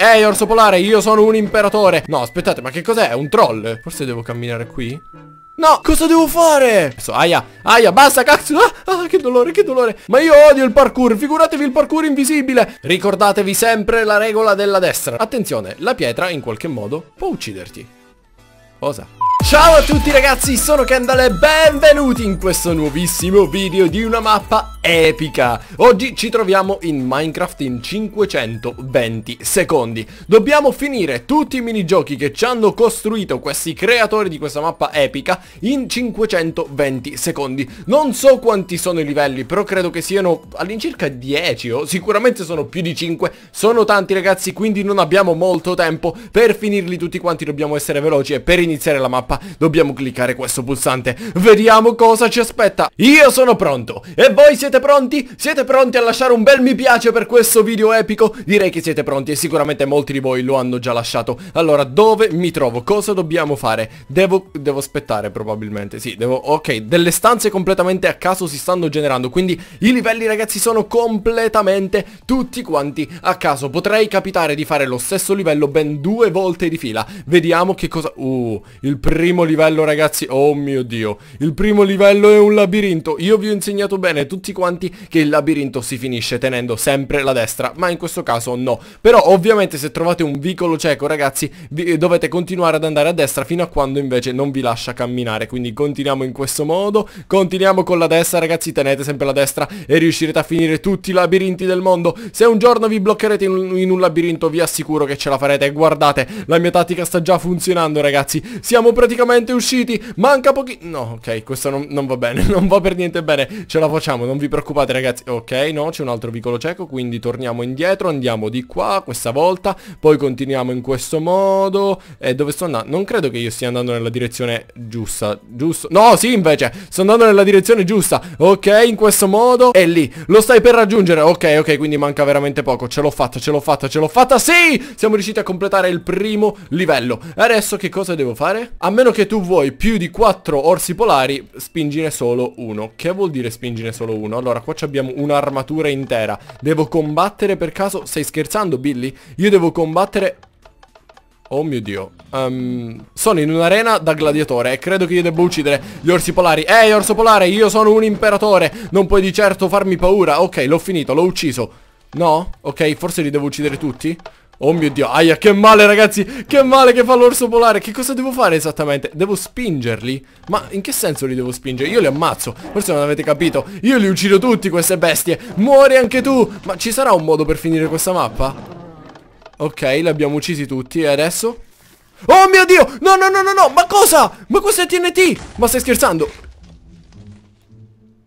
Ehi orso polare, io sono un imperatore No, aspettate, ma che cos'è? Un troll? Forse devo camminare qui? No, cosa devo fare? Adesso, aia, aia, basta, cazzo ah, ah, che dolore, che dolore Ma io odio il parkour, figuratevi il parkour invisibile Ricordatevi sempre la regola della destra Attenzione, la pietra in qualche modo può ucciderti Cosa? Ciao a tutti ragazzi, sono Kendall e benvenuti in questo nuovissimo video di una mappa epica. Oggi ci troviamo in Minecraft in 520 secondi. Dobbiamo finire tutti i minigiochi che ci hanno costruito questi creatori di questa mappa epica in 520 secondi. Non so quanti sono i livelli, però credo che siano all'incirca 10 o sicuramente sono più di 5 Sono tanti ragazzi, quindi non abbiamo molto tempo Per finirli tutti quanti. Dobbiamo essere veloci e per iniziare la mappa dobbiamo cliccare questo pulsante Vediamo cosa ci aspetta Io sono pronto E voi siete pronti? Siete pronti a lasciare un bel mi piace per questo video epico? Direi che siete pronti e sicuramente molti di voi lo hanno già lasciato Allora dove mi trovo? Cosa dobbiamo fare? Devo, devo aspettare probabilmente Sì, devo, ok Delle stanze completamente a caso si stanno generando Quindi i livelli ragazzi sono completamente tutti quanti a caso Potrei capitare di fare lo stesso livello ben due volte di fila Vediamo che cosa... Uh, il primo primo livello ragazzi. Oh mio dio. Il primo livello è un labirinto. Io vi ho insegnato bene tutti quanti Che il labirinto si finisce tenendo sempre la destra. Ma in questo caso no. Però ovviamente se trovate un vicolo cieco ragazzi vi, Dovete continuare ad andare a destra Fino a quando invece non vi lascia camminare. Quindi continuiamo in questo modo. Continuiamo con la destra ragazzi. Tenete sempre la destra E riuscirete a finire tutti i labirinti del mondo. Se un giorno vi bloccherete in, in un labirinto Vi assicuro che ce la farete. Guardate La mia tattica sta già funzionando ragazzi. Siamo praticamente praticamente usciti. Manca pochi... No, ok, questo non, non, va bene Non va per niente bene. Ce la facciamo, non vi preoccupate ragazzi. Ok, no, c'è un altro vicolo cieco Quindi torniamo indietro Andiamo di qua questa volta. Poi continuiamo in questo modo. E dove sto andando? Non credo che io stia andando nella direzione giusta Giusto? No, sì invece Sto andando nella direzione giusta. Ok, in questo modo. E lì Lo stai per raggiungere? Ok, ok, quindi manca veramente poco. Ce l'ho fatta, ce l'ho fatta, ce l'ho fatta. Sì! Siamo riusciti a completare il primo livello. Adesso che cosa devo fare? A meno che tu vuoi più di 4 orsi polari, spingine solo uno. Che vuol dire spingine solo uno? Allora, qua abbiamo un'armatura intera. Devo combattere per caso... Stai scherzando, Billy? Io devo combattere... Oh mio dio um, Sono in un'arena da gladiatore E credo che io debba uccidere gli orsi polari Ehi orso polare io sono un imperatore Non puoi di certo farmi paura Ok l'ho finito l'ho ucciso No? Ok forse li devo uccidere tutti Oh mio dio, aia, che male ragazzi Che male che fa l'orso polare Che cosa devo fare esattamente? Devo spingerli? Ma in che senso li devo spingere? Io li ammazzo Forse non avete capito Io li uccido tutti queste bestie Muori anche tu Ma ci sarà un modo per finire questa mappa? Ok, li abbiamo uccisi tutti E adesso? Oh mio dio No, no, no, no, no Ma cosa? Ma questo è TNT Ma stai scherzando?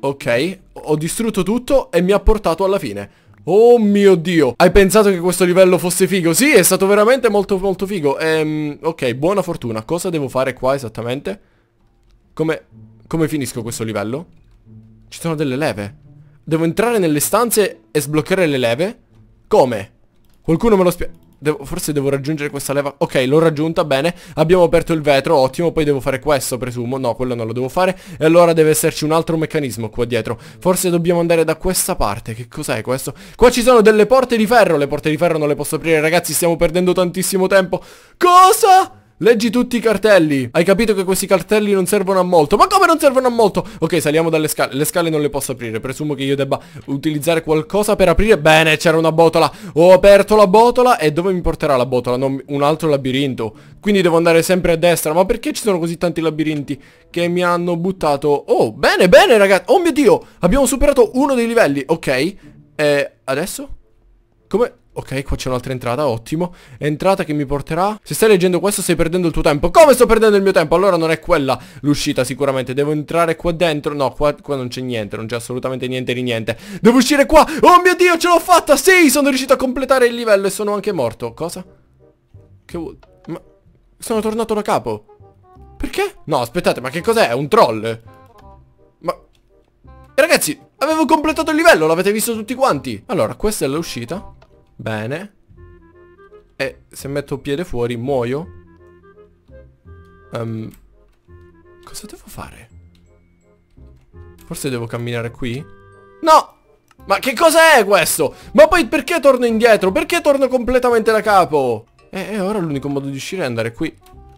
Ok Ho distrutto tutto E mi ha portato alla fine Oh mio dio Hai pensato che questo livello fosse figo? Sì, è stato veramente molto molto figo ehm, Ok, buona fortuna Cosa devo fare qua esattamente? Come... Come finisco questo livello? Ci sono delle leve Devo entrare nelle stanze e sbloccare le leve? Come? Qualcuno me lo spiega Devo, forse devo raggiungere questa leva. Ok l'ho raggiunta bene. Abbiamo aperto il vetro Ottimo Poi devo fare questo presumo. No quello non lo devo fare. E allora deve esserci un altro meccanismo qua dietro. Forse dobbiamo andare da questa parte. Che cos'è questo? Qua ci sono delle porte di ferro. Le porte di ferro non le posso aprire ragazzi Stiamo perdendo tantissimo tempo. Cosa? Leggi tutti i cartelli. Hai capito che questi cartelli non servono a molto? Ma come non servono a molto? Ok saliamo dalle scale. Le scale non le posso aprire. Presumo che io debba utilizzare qualcosa per aprire. Bene c'era una botola. Ho aperto la botola E dove mi porterà la botola? Non, un altro labirinto. Quindi devo andare sempre a destra. Ma perché ci sono così tanti labirinti Che mi hanno buttato? Oh bene bene ragazzi. Oh mio dio Abbiamo superato uno dei livelli. Ok. E adesso? Come? Ok, qua c'è un'altra entrata, ottimo. Entrata che mi porterà? Se stai leggendo questo stai perdendo il tuo tempo. Come sto perdendo il mio tempo? Allora non è quella l'uscita sicuramente. Devo entrare qua dentro? No, qua, qua non c'è niente Non c'è assolutamente niente di niente. Devo uscire qua? Oh mio Dio, ce l'ho fatta! Sì, sono riuscito a completare il livello E sono anche morto. Cosa? Che vuol... Ma... Sono tornato da capo? Perché? No, aspettate, ma che cos'è? Un troll? Ma... Ragazzi, avevo completato il livello L'avete visto tutti quanti. Allora, questa è l'uscita Bene. E se metto piede fuori muoio? Um, cosa devo fare? Forse devo camminare qui? No! Ma che cosa è questo? Ma poi perché torno indietro? Perché torno completamente da capo? E, eh, ora l'unico modo di uscire è andare qui.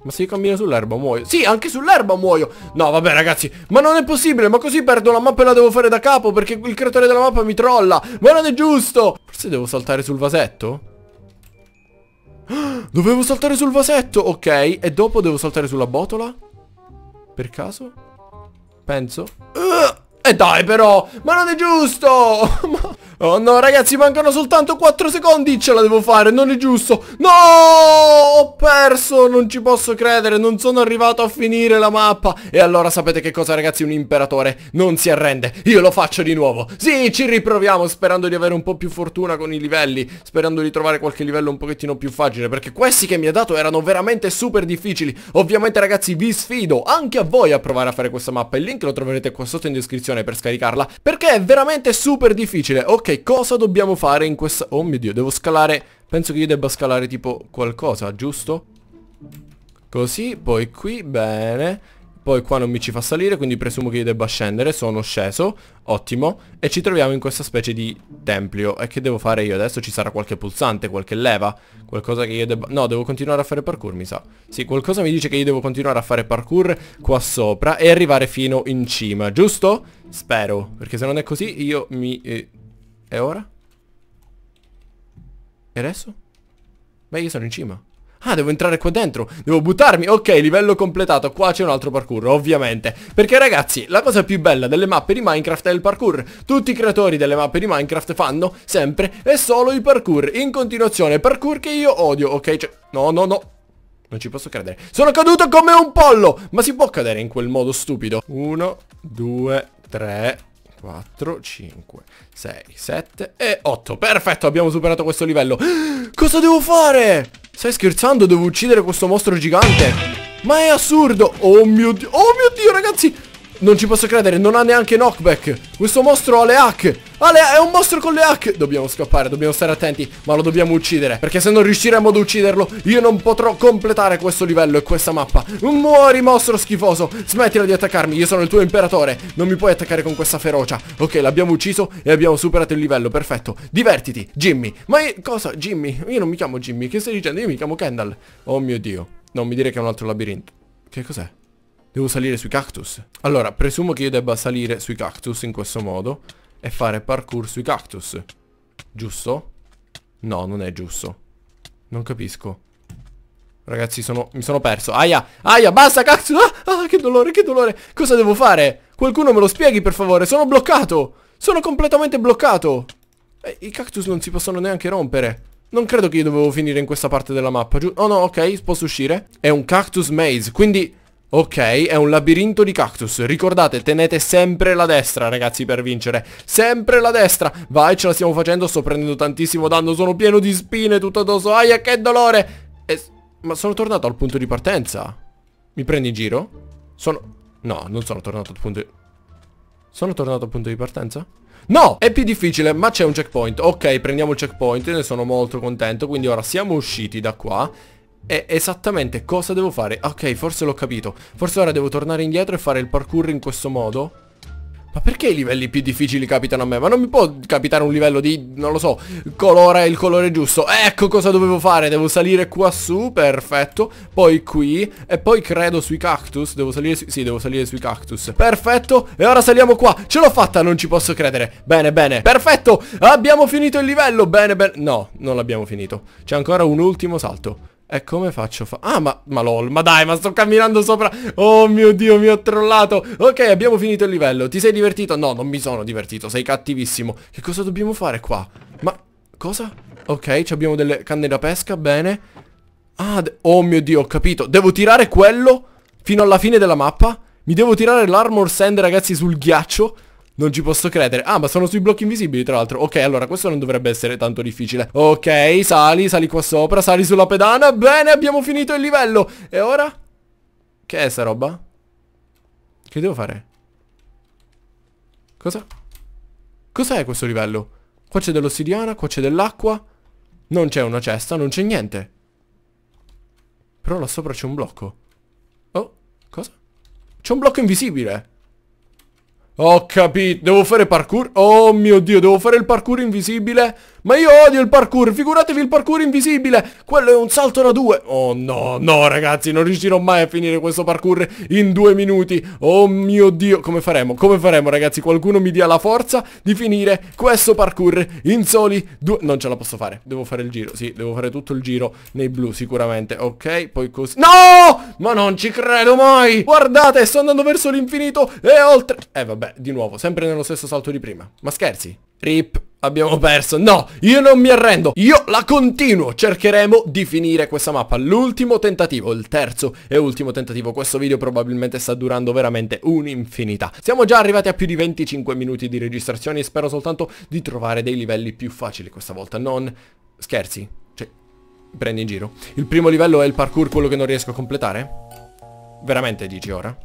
Ma se io cammino sull'erba muoio. Sì, anche sull'erba muoio. No, vabbè, ragazzi. Ma non è possibile. Ma così perdo la mappa e la devo fare da capo perché il creatore della mappa mi trolla. Ma non è giusto. Forse devo saltare sul vasetto? Dovevo saltare sul vasetto. Ok. E dopo devo saltare sulla botola? Per caso? Penso. Uh! E dai però, ma non è giusto! oh no ragazzi, mancano soltanto 4 secondi, ce la devo fare, non è giusto! No! Ho perso, non ci posso credere, non sono arrivato a finire la mappa! E allora sapete che cosa ragazzi, un imperatore non si arrende, io lo faccio di nuovo! Sì, ci riproviamo sperando di avere un po' più fortuna con i livelli, sperando di trovare qualche livello un pochettino più facile, perché questi che mi ha dato erano veramente super difficili. Ovviamente ragazzi vi sfido anche a voi a provare a fare questa mappa, il link lo troverete qua sotto in descrizione per scaricarla Perché è veramente super difficile Ok, cosa dobbiamo fare in questa... Oh mio dio, devo scalare... Penso che io debba scalare tipo qualcosa, giusto? Così, poi qui, bene poi qua non mi ci fa salire, quindi presumo che io debba scendere. Sono sceso, ottimo. E ci troviamo in questa specie di tempio. E che devo fare io? Adesso ci sarà qualche pulsante, qualche leva. Qualcosa che io debba... No, devo continuare a fare parkour, mi sa. Sì, qualcosa mi dice che io devo continuare a fare parkour qua sopra e arrivare fino in cima, giusto? Spero, perché se non è così io mi... Eh... E ora? E adesso? Beh, io sono in cima. Ah, devo entrare qua dentro. Devo buttarmi. Ok, livello completato. Qua c'è un altro parkour, ovviamente. Perché ragazzi, la cosa più bella delle mappe di Minecraft è il parkour. Tutti i creatori delle mappe di Minecraft fanno sempre e solo i parkour. In continuazione, parkour che io odio. Ok, cioè... No, no, no. Non ci posso credere. Sono caduto come un pollo. Ma si può cadere in quel modo stupido? Uno, due, tre 4, 5, 6, 7 e 8 Perfetto, abbiamo superato questo livello Cosa devo fare? Stai scherzando? Devo uccidere questo mostro gigante? Ma è assurdo Oh mio dio Oh mio dio ragazzi non ci posso credere, non ha neanche knockback. Questo mostro ha le hack. Ha le, È un mostro con le hack. Dobbiamo scappare, dobbiamo stare attenti Ma lo dobbiamo uccidere. Perché se non riusciremo ad ucciderlo Io non potrò completare questo livello e questa mappa. Muori mostro schifoso. Smettila di attaccarmi, io sono il tuo imperatore. Non mi puoi attaccare con questa ferocia. Ok, l'abbiamo ucciso e abbiamo superato il livello Perfetto, divertiti, Jimmy. Ma io, cosa? Jimmy? Io non mi chiamo Jimmy, che stai dicendo? Io mi chiamo Kendall. Oh mio dio Non mi dire che è un altro labirinto. Che cos'è? Devo salire sui cactus. Allora, presumo che io debba salire sui cactus in questo modo E fare parkour sui cactus. Giusto? No, non è giusto. Non capisco. Ragazzi, sono, mi sono perso. Aia, aia, basta cactus! Ah, ah, che dolore, che dolore! Cosa devo fare? Qualcuno me lo spieghi per favore. Sono bloccato! Sono completamente bloccato! Eh, I cactus non si possono neanche rompere. Non credo che io dovevo finire in questa parte della mappa, giusto? Oh no, ok, posso uscire. È un cactus maze, quindi Ok, è un labirinto di cactus. Ricordate, tenete sempre la destra ragazzi per vincere. Sempre la destra. Vai, ce la stiamo facendo, sto prendendo tantissimo danno. Sono pieno di spine tutto addosso. Aia, che dolore! E... Ma sono tornato al punto di partenza? Mi prendi in giro? Sono... No, non sono tornato al punto di... Sono tornato al punto di partenza? No, è più difficile, ma c'è un checkpoint. Ok, prendiamo il checkpoint, ne sono molto contento. Quindi ora siamo usciti da qua è esattamente cosa devo fare? Ok forse l'ho capito. Forse ora devo tornare indietro e fare il parkour in questo modo. Ma perché i livelli più difficili capitano a me? Ma non mi può capitare un livello di, non lo so, colora il colore giusto. Ecco cosa dovevo fare, devo salire qua su, perfetto. Poi qui, e poi credo sui cactus. Devo salire, su... sì, devo salire sui cactus. Perfetto, e ora saliamo qua. Ce l'ho fatta, non ci posso credere. Bene, bene, perfetto, abbiamo finito il livello. Bene, bene, no, non l'abbiamo finito. C'è ancora un ultimo salto e come faccio fa? Ah ma, ma lol Ma dai ma sto camminando sopra. Oh mio dio mi ho trollato. Ok abbiamo finito il livello. Ti sei divertito? No non mi sono divertito Sei cattivissimo. Che cosa dobbiamo fare qua? Ma cosa? Ok abbiamo delle canne da pesca Bene. Ah Oh mio dio ho capito. Devo tirare quello Fino alla fine della mappa. Mi devo tirare l'armor sand ragazzi sul ghiaccio non ci posso credere Ah ma sono sui blocchi invisibili tra l'altro Ok allora questo non dovrebbe essere tanto difficile Ok sali sali qua sopra Sali sulla pedana Bene abbiamo finito il livello E ora? Che è sta roba? Che devo fare? Cosa? Cos'è questo livello? Qua c'è dell'ossidiana Qua c'è dell'acqua Non c'è una cesta Non c'è niente Però là sopra c'è un blocco Oh Cosa? C'è un blocco invisibile Ho capito, devo fare parkour? Oh mio Dio, devo fare il parkour invisibile? Ma io odio il parkour, figuratevi il parkour invisibile Quello è un salto da due Oh no, no ragazzi, non riuscirò mai a finire questo parkour in due minuti Oh mio Dio, come faremo? Come faremo ragazzi? Qualcuno mi dia la forza di finire questo parkour in soli due... Non ce la posso fare, devo fare il giro, sì, devo fare tutto il giro nei blu sicuramente Ok, poi così... No! Ma non ci credo mai! Guardate, sto andando verso l'infinito e oltre... Eh vabbè, di nuovo, sempre nello stesso salto di prima Ma scherzi? Rip Abbiamo perso. No, io non mi arrendo. Io la continuo. Cercheremo di finire questa mappa. L'ultimo tentativo, il terzo e ultimo tentativo. Questo video probabilmente sta durando veramente un'infinità. Siamo già arrivati a più di 25 minuti di registrazione spero soltanto di trovare dei livelli più facili questa volta. Non... Scherzi. Cioè, prendi in giro. Il primo livello è il parkour, quello che non riesco a completare? Veramente dici ora?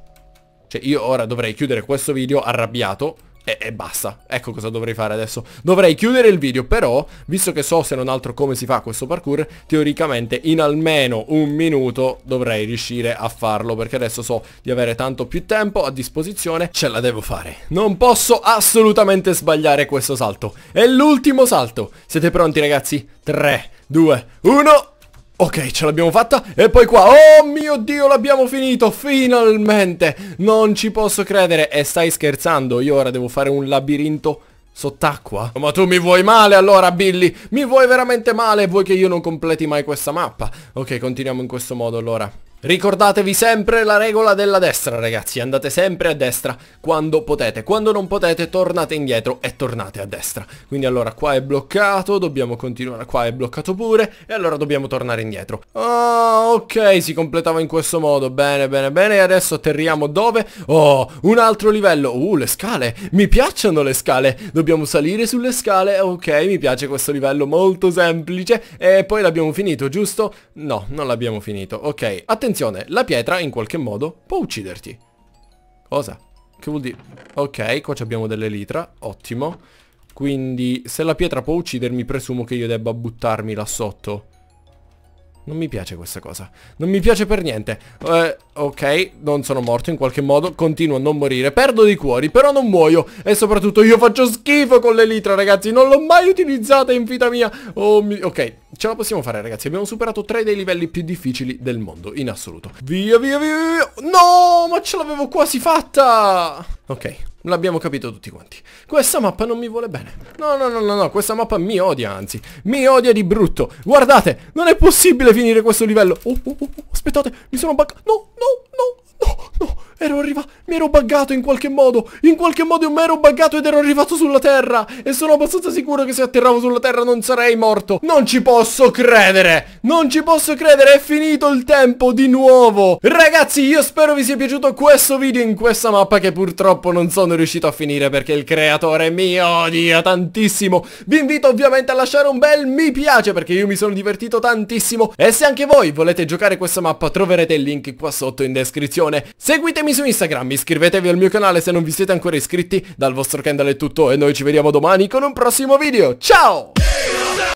Cioè, io ora dovrei chiudere questo video arrabbiato e, e, basta, ecco cosa dovrei fare adesso. Dovrei chiudere il video, però Visto che so se non altro come si fa questo parkour Teoricamente in almeno un minuto Dovrei riuscire a farlo Perché adesso so di avere tanto più tempo a disposizione. Ce la devo fare. Non posso assolutamente sbagliare questo salto. È l'ultimo salto. Siete pronti ragazzi? 3, 2, 1 Ok, ce l'abbiamo fatta. E poi qua Oh mio Dio, l'abbiamo finito Finalmente. Non ci posso credere. E stai scherzando? Io ora devo fare un labirinto sott'acqua? Ma tu mi vuoi male allora Billy? Mi vuoi veramente male? Vuoi che io non completi mai questa mappa? Ok, continuiamo in questo modo allora Ricordatevi sempre la regola della destra ragazzi, andate sempre a destra quando potete, quando non potete tornate indietro e tornate a destra. Quindi allora qua è bloccato, dobbiamo continuare, qua è bloccato pure e allora dobbiamo tornare indietro. Ah, ok, si completava in questo modo, bene, bene, bene, e adesso atterriamo dove? Oh, un altro livello, uh, le scale, mi piacciono le scale, dobbiamo salire sulle scale, ok, mi piace questo livello molto semplice. E poi l'abbiamo finito, giusto? No, non l'abbiamo finito, ok, attenzione attenzione, la pietra in qualche modo può ucciderti. Cosa? Che vuol dire? Ok, qua abbiamo delle litra, ottimo. Quindi se la pietra può uccidermi presumo che io debba buttarmi là sotto. Non mi piace questa cosa. Non mi piace per niente. Eh, ok, non sono morto in qualche modo. Continuo a non morire. Perdo dei cuori, però non muoio. E soprattutto io faccio schifo con l'elitra, ragazzi. Non l'ho mai utilizzata in vita mia. Oh, mi... Ok, ce la possiamo fare, ragazzi. Abbiamo superato tre dei livelli più difficili del mondo, in assoluto. Via, via, via, via. No, ma ce l'avevo quasi fatta. Ok, L'abbiamo capito tutti quanti. Questa mappa non mi vuole bene. No, no, no, no, no, questa mappa mi odia, anzi. Mi odia di brutto. Guardate, non è possibile finire questo livello. Oh, oh, oh, oh aspettate, mi sono no, no, no, no. Ero arrivato, mi ero buggato in qualche modo. In qualche modo mi ero buggato ed ero arrivato sulla terra. E sono abbastanza sicuro che se atterravo sulla terra non sarei morto. Non ci posso credere. Non ci posso credere, è finito il tempo di nuovo. Ragazzi, io spero vi sia piaciuto questo video in questa mappa Che purtroppo non sono riuscito a finire perché il creatore mi odia tantissimo. Vi invito ovviamente a lasciare un bel mi piace perché io mi sono divertito tantissimo. E se anche voi volete giocare questa mappa troverete il link qua sotto in descrizione. Seguitemi Seguitemi su Instagram, iscrivetevi al mio canale se non vi siete ancora iscritti, dal vostro Kendall è tutto e noi ci vediamo domani con un prossimo video, ciao!